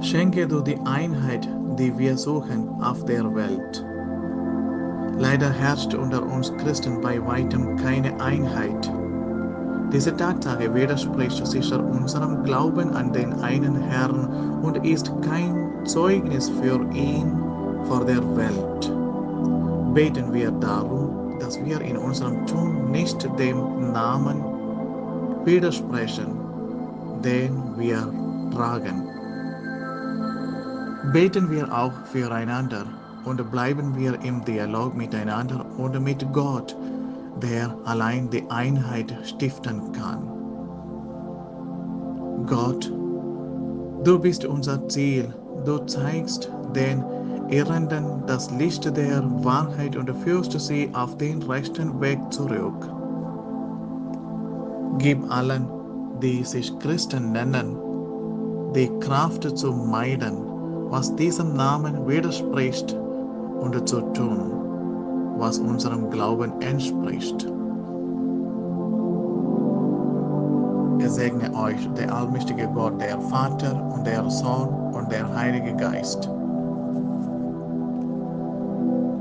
Schenke du die Einheit, die wir suchen auf der Welt. Leider herrscht unter uns Christen bei weitem keine Einheit. Diese Tatsache widerspricht sicher unserem Glauben an den einen Herrn und ist kein Zeugnis für ihn vor der Welt. Beten wir darum, dass wir in unserem Tun nicht dem Namen widersprechen, den wir tragen. Beten wir auch füreinander und bleiben wir im Dialog miteinander und mit Gott, der allein die Einheit stiften kann. Gott, du bist unser Ziel, du zeigst den Irrenden das Licht der Wahrheit und führst sie auf den rechten Weg zurück. Gib allen, die sich Christen nennen, die Kraft zu meiden, was diesem Namen widerspricht und zu tun, was unserem Glauben entspricht. Er segne euch, der allmächtige Gott, der Vater und der Sohn und der Heilige Geist.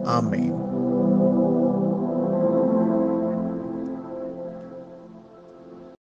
Amen.